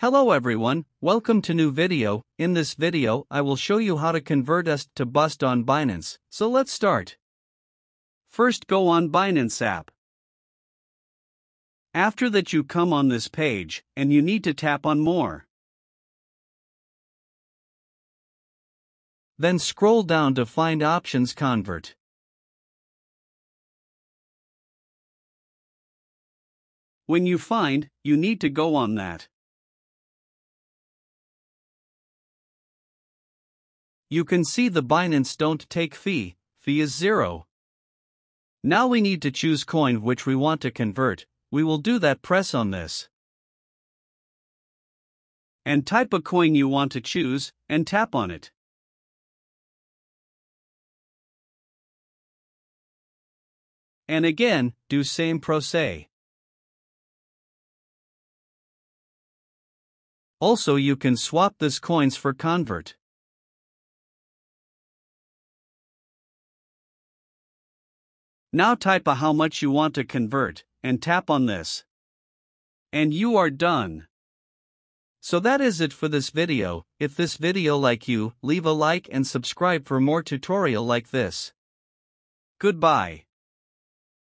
Hello everyone, welcome to new video. In this video, I will show you how to convert USDT to BUSD on Binance. So let's start. First go on Binance app. After that you come on this page, and you need to tap on more. Then scroll down to find options convert. When you find, you need to go on that. You can see the Binance don't take fee, fee is zero. Now we need to choose coin which we want to convert, we will do that press on this. And type a coin you want to choose, and tap on it. And again, do same process. Also you can swap this coins for convert. Now type a how much you want to convert, and tap on this. And you are done. So that is it for this video, if this video like you, leave a like and subscribe for more tutorial like this. Goodbye.